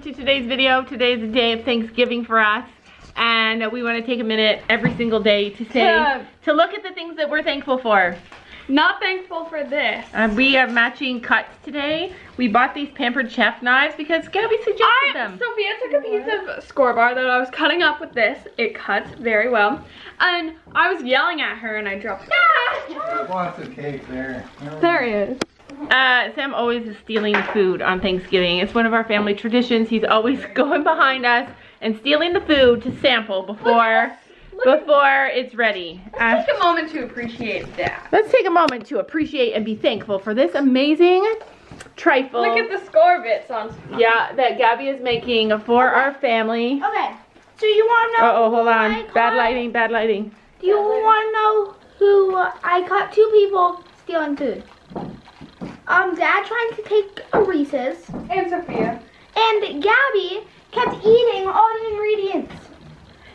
welcome to today's video. Today is the day of Thanksgiving for us. And we want to take a minute every single day to say, To- to look at the things that we're thankful for. Not thankful for this. Uh, we are matching cuts today. We bought these Pampered Chef knives because Gabby suggested I, them. Sophia took a piece of Skor bar that I was cutting up with this. It cuts very well. And I was yelling at her and I dropped it. Lots of cake there. There he is. Uh, Sam always is stealing the food on Thanksgiving. It's one of our family traditions. He's always going behind us and stealing the food to sample before before it's ready. Uh, Take a moment to appreciate that. let's take a moment to appreciate and be thankful for this amazing trifle. Look at the Skor bits on. yeah, that Gabby is making for our family. Okay, so you want to know? Uh oh, hold on. I Bad lighting, bad lighting. Do you want to know who I caught two people stealing food? Um, Dad trying to take a Reese's, And Sophia. and Gabby kept eating all the ingredients.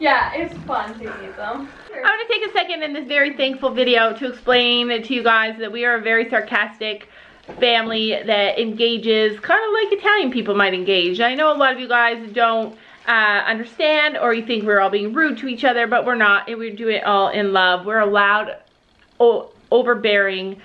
Yeah, it's fun to eat them. I'm going to take a second in this very thankful video to explain to you guys that we are a very sarcastic family that engages kind of like Italian people might engage. I know a lot of you guys don't uh, understand or you think we're all being rude to each other, but we're not. And We do it all in love. We're a loud, o- overbearing,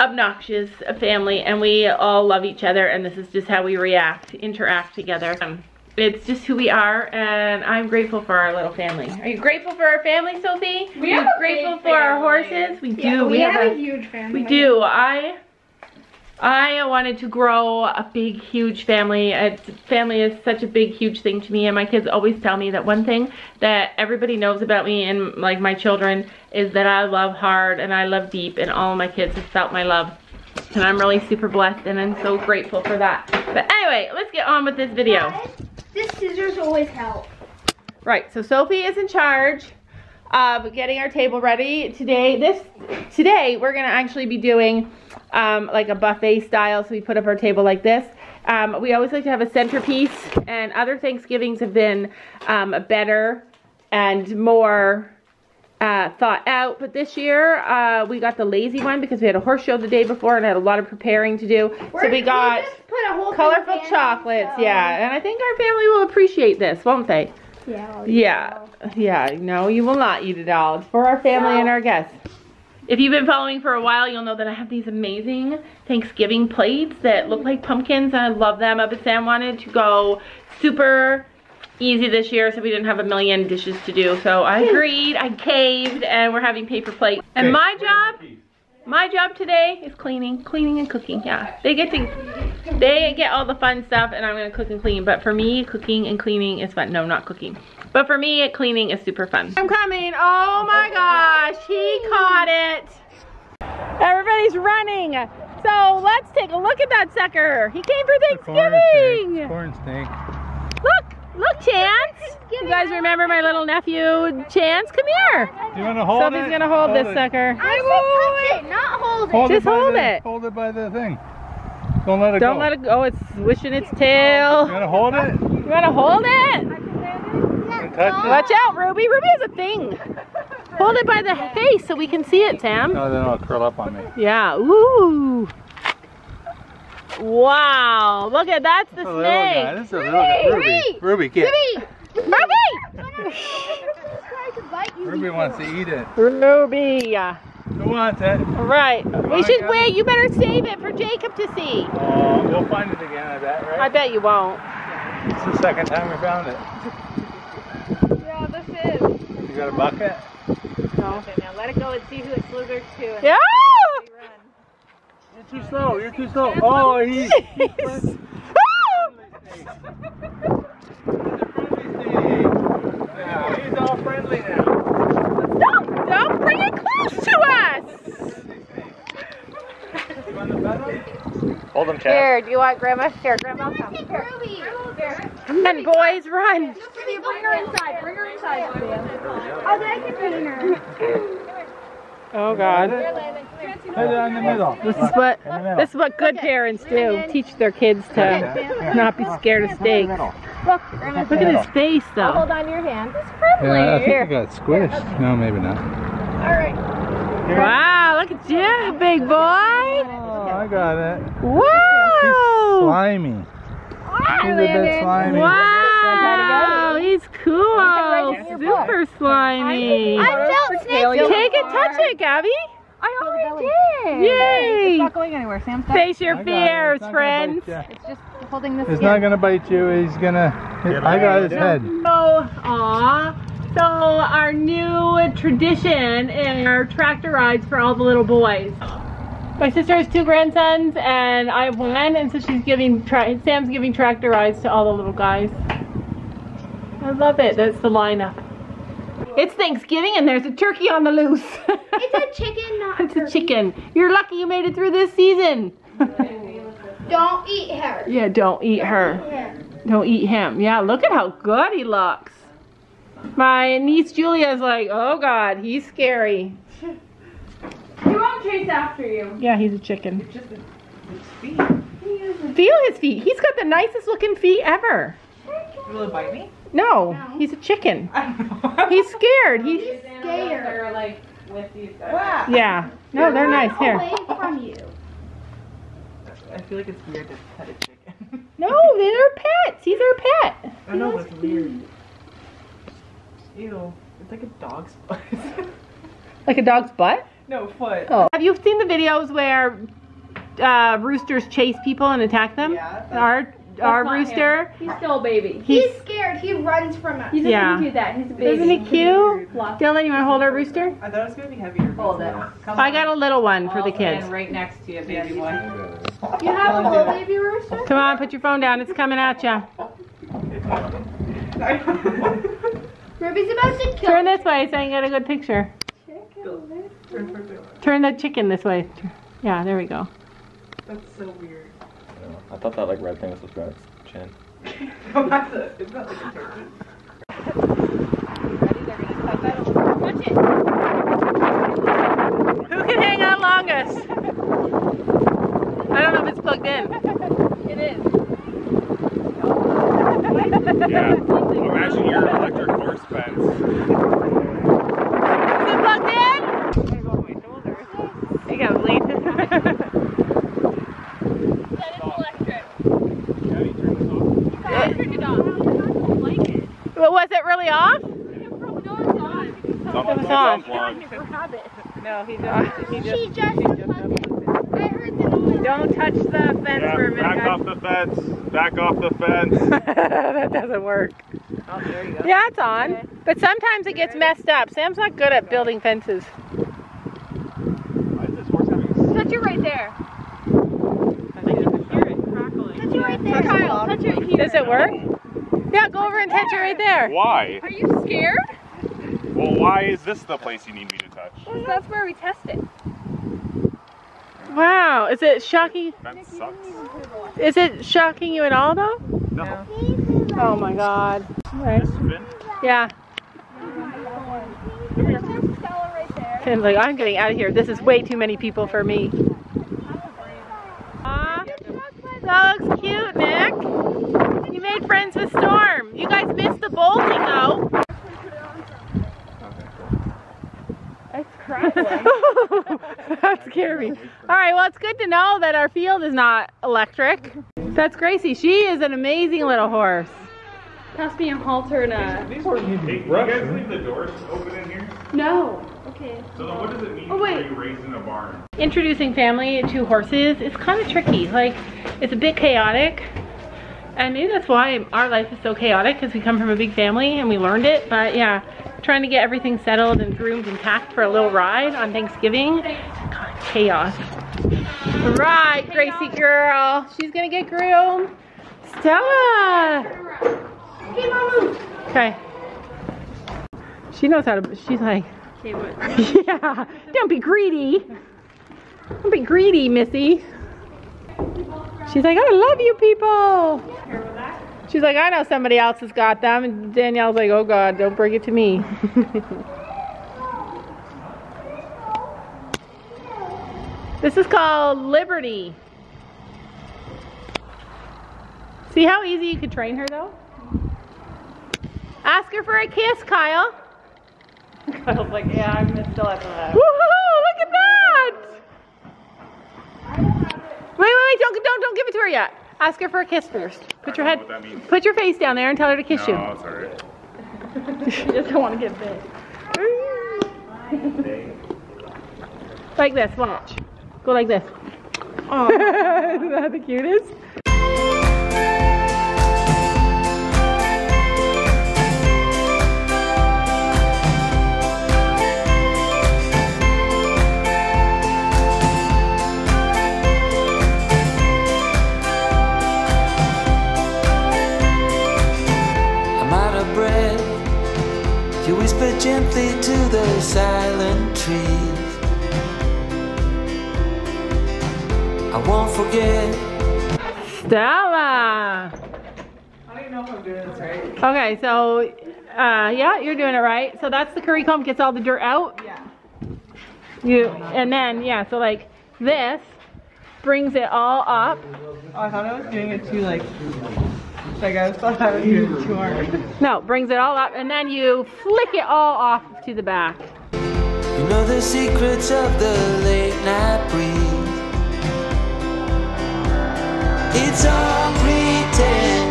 obnoxious family and we all love each other and this is just how we react, interact together. Um, it's just who we are and I'm grateful for our little family. Are you grateful for our family, Sophie? We Are have a grateful for our horses? We do. we, have, a, huge family. we do. I I wanted to grow a big, huge family. It's, family is such a big, huge thing to me, and my kids always tell me that one thing that everybody knows about me and like my children is that I love hard and I love deep, and all my kids have felt my love. And I'm really super blessed, and I'm so grateful for that. But anyway, let's get on with this video. This scissors always help. Right, so Sophie is in charge of getting our table ready today. This today we're gonna actually be doing um, like a buffet style. So we put up our table like this. Um, we always like to have a centerpiece, and other Thanksgivings have been um, better and more uh, thought out. But this year uh, we got the lazy one because we had a horse show the day before and had a lot of preparing to do. so we We're- got just put a whole colorful chocolates, so- yeah. And I think our family will appreciate this, won't they? Yeah. Yeah, yeah, no, you will not eat it all. It's for our family No. and our guests. If you've been following for a while, you'll know that I have these amazing Thanksgiving plates that look like pumpkins. And I love them. But Sam wanted to go super easy this year, so we didn't have a million dishes to do. So I agreed, I caved, and we're having paper plates. And my job, my job today is cleaning, cleaning and cooking. Yeah, they get to, they get all the fun stuff, and I'm gonna cook and clean. But for me, cooking and cleaning is fun. No, not cooking. But for me, cleaning is super fun. I'm coming. Oh my gosh, he caught it. Everybody's running. So let's take a look at that sucker. He came for Thanksgiving. Corn snake. Look, look, Chance. You guys remember my little nephew, Chance? Come here. Do you want to hold it? Sophie's gonna hold, this it. sucker. I said touch it, not hold it. Hold Just it by hold the, it. Hold it by the thing. Don't let it go. Don't let it go. Oh, it's swishing its tail. You want to hold it? You wanna hold it? Touch it? Watch out, Ruby. Ruby has a thing. Hold it by the face so we can see it, Sam. No, then it'll curl up on me. Yeah. Ooh. Wow. Look at that's the This is a little guy. snake. This is little guy. Ruby. Ruby, get. Ruby. Ruby wants to eat it. Ruby. Who wants it? All right. We should wait. You better save it for Jacob to see. Oh, we'll find it again, I bet, I bet you won't. It's the second time we found it. Yeah, this is. You got a bucket? No. Now let it go and see who it slithers to. And Yeah. run. You're too slow. You're too slow. Oh, he's he's all friendly now. Don't, don't bring it close to us. You want the pedal? Hold Here, do you want grandma? Here, grandma. Come. Ruby. Come on, boys, run. Bring her inside. Bring her inside, Sophia. Oh, then I can clean her. Oh God. Put it in the middle. This is what In the middle. this is what good parents do. Teach their kids to not be scared of snakes. Look at his face though. Hold on to your hand. It's friendly. Yeah, I think it got squished. No, maybe not. All right. Wow, look at you, big boy. Oh, I got it. Whoa. He's Slimy. He's a bit slimy. Wow, he's cool. right in your Super slimy. I felt snakes. Take it, touch it, Gabby. I already did. Yay. It's not going anywhere. Sam's Face your I got it. fears, It's friends. bite. It's just holding this. It's not gonna bite you. He's gonna. I got his head. So, aw. So, our new tradition in our tractor rides for all the little boys. My sister has two grandsons, and I have one, and so she's giving, Sam's giving tractor rides to all the little guys. I love it. That's the lineup. It's Thanksgiving, and there's a turkey on the loose. It's a chicken, not it's a turkey. chicken. You're lucky you made it through this season. Don't eat her. yeah, don't eat her. Yeah. Don't eat him. Yeah, look at how good he looks. My niece Julia's like, oh god, he's scary. He won't chase after you. Yeah, he's a chicken. Feel his feet. He's got the nicest looking feet ever. Will it bite me? No, he's a chicken. He's scared. He's Scared. They're like with these guys. Wow. yeah. No, they're nice. Here. Away from you. I feel like it's weird to pet a chicken. No, they're pets. He's our pet. I know, but it's weird. Ew. It's like a dog's butt. Like a dog's butt. No, foot. Oh. Have you seen the videos where uh, roosters chase people and attack them? Yeah. Our our not him. rooster. He's still a baby. He's scared. He runs from us. He doesn't Yeah. do that. He's a baby. Isn't he cute? Dylan, you want to hold our rooster? I thought it was gonna be heavier. Hold it. Come I got a little one for the kids. Right next to you, baby boy. You have a little baby rooster? Come on, put your phone down. It's coming at you. Ruby's about to kill Turn this way so I can get a good picture. Turn the chicken this way. Yeah, there we go. That's so weird. I thought that like red thing was Red's chin. No, that's a, it's not like a turkey. Who can hang on longest? I don't know if it's plugged in. it is. Yeah. Imagine your electric horse fence. Is it plugged in? You gotta lean. But was it really off? Something was on. unplugged. No, he just, uh, he She just unplugged it. I heard the noise. Don't touch the fence Yeah, for a minute, back guys. off the fence. Back off the fence. that doesn't work. Oh, there you go. Yeah, it's on. But sometimes it gets messed up. Sam's not good at building fences. Why is this horse having Touch it right there. Touch it right there. Kyle, touch it here. Does it work? Yeah, go over and touch it right there. Why? Are you scared? Well, why is this the place you need me to touch? That's where we test it. Wow, is it shocking? Fence sucks. Is it shocking you at all though? No. Oh my god. Right. Yeah. Finn's like, I'm getting out of here. This is way too many people for me. Aw, that looks cute, Nick. You made friends with Storm. You guys missed the bowling though. that scared me. All right, well, it's good to know that our field is not electric. That's Gracie. She is an amazing little horse. Pass me a halter and a. Uh, these horses need to Hey, be can you guys leave the doors open in here? No. Okay. So then what does it mean Oh, wait. to be raised in a barn? Introducing family to horses is kind of tricky. Like, it's a bit chaotic. And maybe that's why our life is so chaotic because we come from a big family and we learned it. But yeah, trying to get everything settled and groomed and packed for a little ride on Thanksgiving. God, chaos. All right, Gracie girl. She's gonna get groomed. Stella. Okay. She knows how to, she's like, Okay, what? yeah, don't be greedy. Don't be greedy, Missy. She's like, I love you people. She's like, I know somebody else has got them. And Danielle's like, oh God, don't bring it to me. this is called Liberty. See how easy you could train her though? Ask her for a kiss, Kyle. Kyle's like, yeah, I'm still at the Woohoo! Look at that! Wait, wait, wait! Don't, don't, don't give it to her yet. Ask her for a kiss first. Put your head, don't know what that means. put your face down there and tell her to kiss No, you. it's alright. She doesn't want to get bit. like this, watch. Go like this. Oh. Isn't that the cutest? Trees. I won't forget. Stella. I don't even know if I'm doing this right. Okay, so uh, yeah, you're doing it right. So that's the curry comb gets all the dirt out. Yeah. You and then yeah, so like this brings it all up. Oh, I thought I was doing it too like. Like I thought I was doing it too hard. No, brings it all up, and then you flick it all off to the back. You know the secrets of the late night breeze. It's all pretend.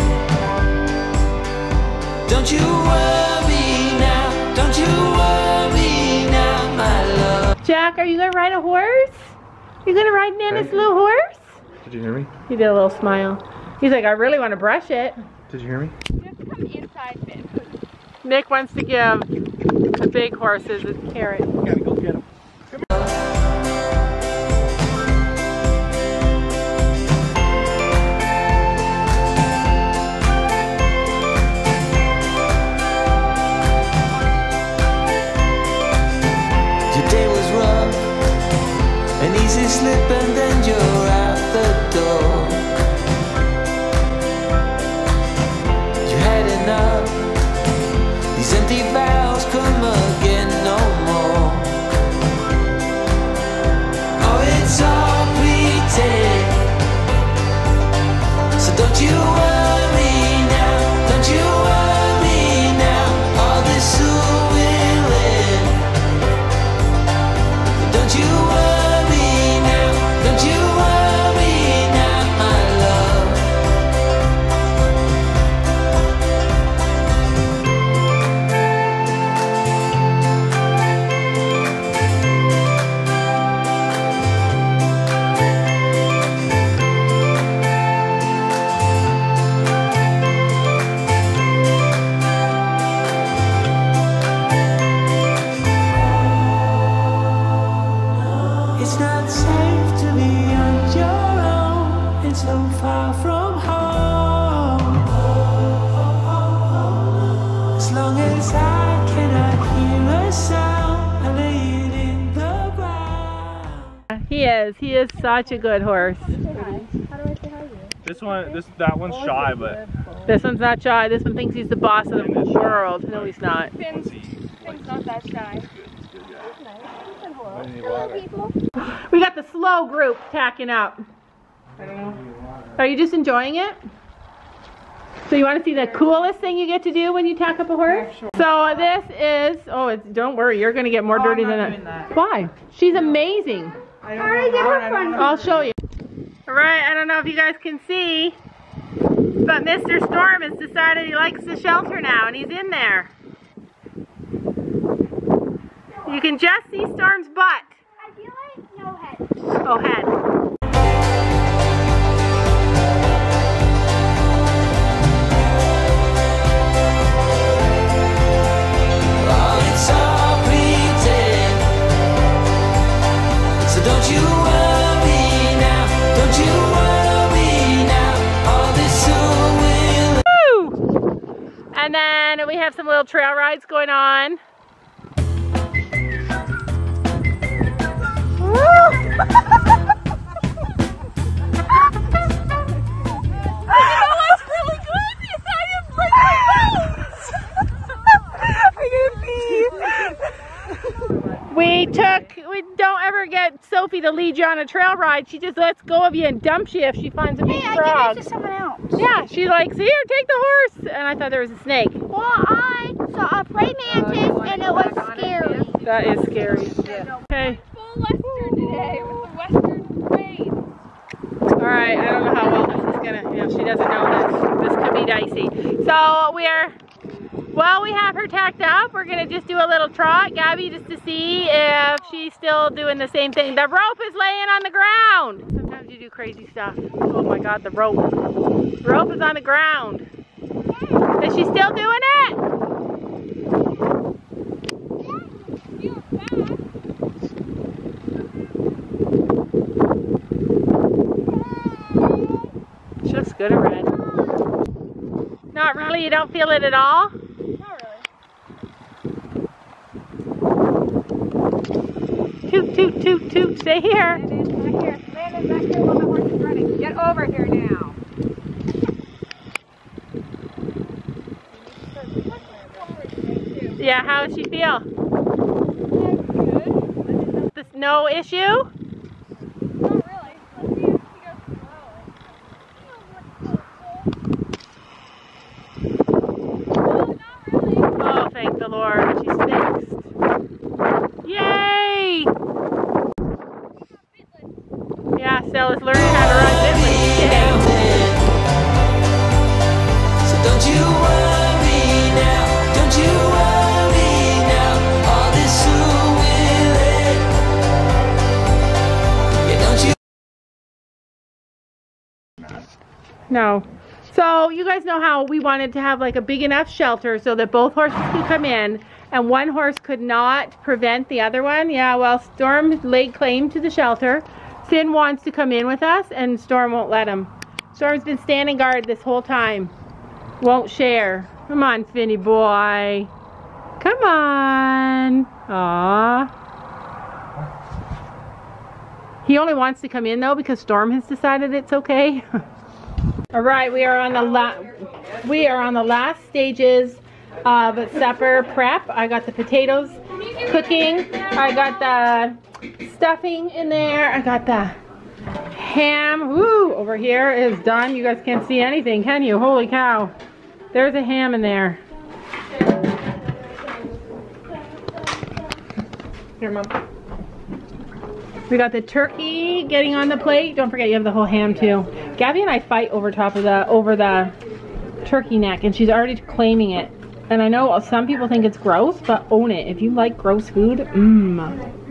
Don't you worry now. Don't you worry now, my love. Jack, are you gonna ride a horse? You gonna ride Nana's little horse? Did you hear me? He did a little smile. He's like, I really want to brush it. Did you hear me? Nick wants to give the big horses a carrot. Gotta go get him. Such a good horse. This one, this that one's shy, but This one's not shy. This one thinks he's the boss of the world. No, he's not. Finn's, Finn's not that shy. Hello, people. We got the slow group tacking up. Are you just enjoying it? So you want to see the coolest thing you get to do when you tack up a horse? So this is, oh, it's, don't worry, you're going to get more Oh, dirty I'm than not that. doing that. Why? She's amazing. I don't and I don't know. I'll show you. All right, I don't know if you guys can see, but Mr. Storm has decided he likes the shelter now, and he's in there. You can just see Storm's butt. I feel like no head. Oh, head. Trail rides going on. We took, we don't ever get Sophie to lead you on a trail ride. She just lets go of you and dumps you if she finds a big Hey, I frog. gave it to someone else. Yeah, she's like, here, take the horse. And I thought there was a snake. Well, I saw a praying mantis and it was scary. That is scary. Okay. Full Western today with the Western rein. All right. I don't know how well this is gonna, you know, she doesn't know this. This could be dicey. So we're, well, we have her tacked up. We're gonna just do a little trot, Gabby, just to see if she's still doing the same thing. The rope is laying on the ground. Sometimes you do crazy stuff. Oh my God, the rope. The rope is on the ground. Is she still doing it? Good in red. Not really, you don't feel it at all? Toot, toot, toot, toot, stay here. Get over here now. Yeah, how does she feel? This, no issue? Oh, thank the Lord. She's fixed. Yay! Yeah, Stella's learning how to run. Yay. So don't you worry now, don't you worry now, all this soon will end. Yeah, don't you No. So you guys know how we wanted to have like a big enough shelter so that both horses could come in and one horse could not prevent the other one. Yeah, well, Storm laid claim to the shelter. Finn wants to come in with us and Storm won't let him. Storm's been standing guard this whole time. Won't share. Come on, Finny boy. Come on. Aww. He only wants to come in though because Storm has decided it's okay. All right, we are on the la we are on the last stages of supper prep. I got the potatoes cooking. I got the stuffing in there. I got the ham. Woo! Over here is done. You guys can't see anything, can you? Holy cow! There's a ham in there. Here, Mom. We got the turkey getting on the plate. Don't forget you have the whole ham too. Gabby and I fight over top of the over the turkey neck and she's already claiming it. And I know some people think it's gross, but own it. If you like gross food, mmm.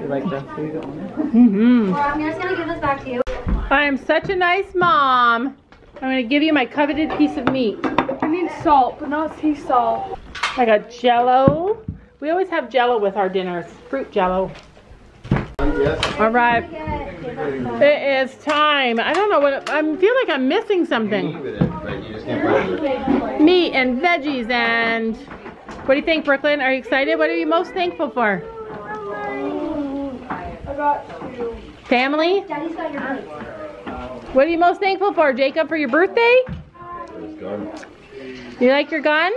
You like that food? Mm-hmm. I'm just gonna give this back to you. I am such a nice mom. I'm gonna give you my coveted piece of meat. I need salt, but not sea salt. I got jello. We always have jello with our dinners. Fruit jello. All right. It is time. I don't know what I feel like I'm missing something. Meat and veggies and what do you think, Brooklyn? Are you excited? What are you most thankful for? I got two. Family? Daddy's got your plate. What are you most thankful for, Jacob, for your birthday? You like your gun?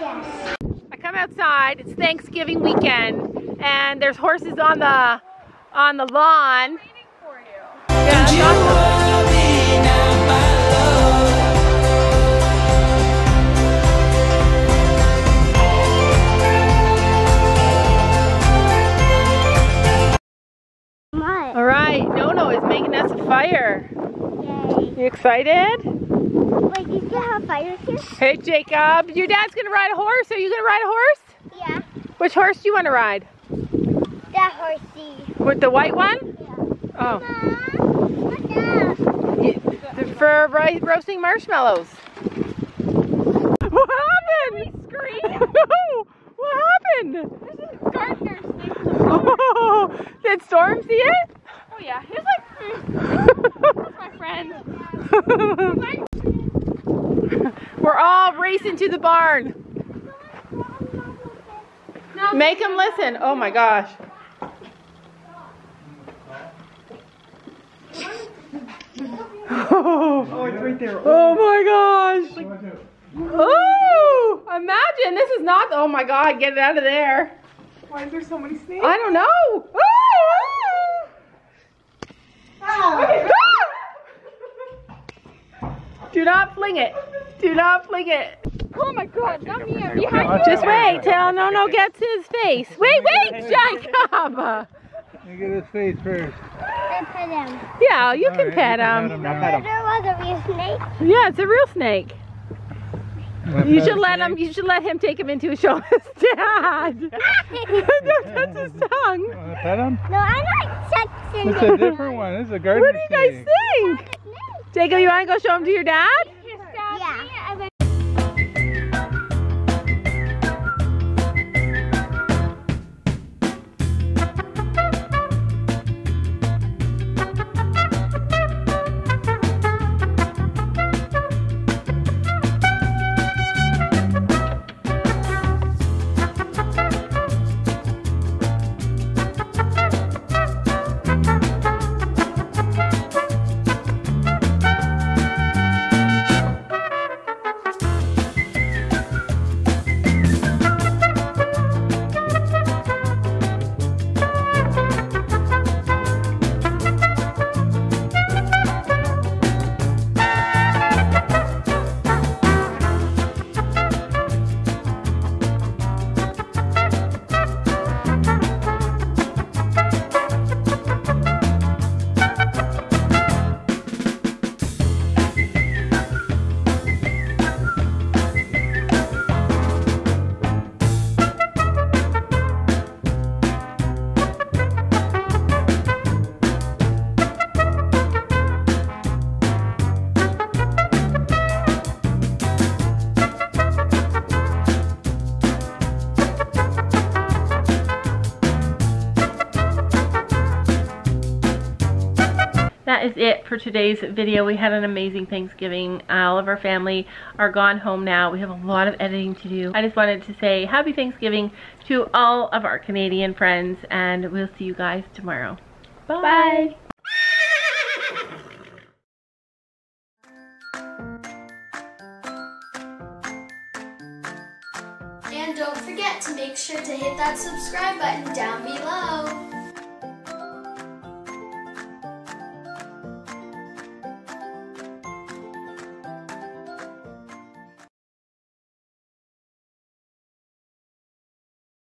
Yes. I come outside. It's Thanksgiving weekend, and there's horses on the on the lawn. Yeah, that's awesome. worry now, my love? What? All right, Nono is making us a fire. Yay. You excited? Wait, you still have fires here? Hey, Jacob, your dad's gonna ride a horse. Are you gonna ride a horse? Yeah. Which horse do you want to ride? That horsey. With the white one? Oh, Mom, up? for ri- roasting marshmallows. What happened? Scream! what happened? Gardner snake. Oh, did Storm see it? Oh yeah, he's like mm, my friend. We're all racing to the barn. Make him listen. Oh my gosh. Oh, Oh, it's right there. oh my gosh. Oh, imagine this is not. Oh my God, get it out of there. Why is there so many snakes? I don't know. Ah! Do not fling it. Do not fling it. Oh my god, not me, I'm behind you. Just wait till Nono gets his face. Wait, wait, Jacob. Look at his face first. to pet him. Yeah, you All can right, pet you can him. Now pet him. There was a real snake. Yeah, it's a real snake. Wanna You should a let him. You should let him take him into a show his dad. Don't touch his tongue. Wanna pet him? No, I like sex It's a different one. This is a garden What do you guys snake. think? Jacob, you want to go show him to your dad? That is it for today's video. We had an amazing Thanksgiving. Uh, all of our family are gone home now. We have a lot of editing to do. I just wanted to say happy Thanksgiving to all of our Canadian friends and we'll see you guys tomorrow. Bye. And don't forget to make sure to hit that subscribe button down below.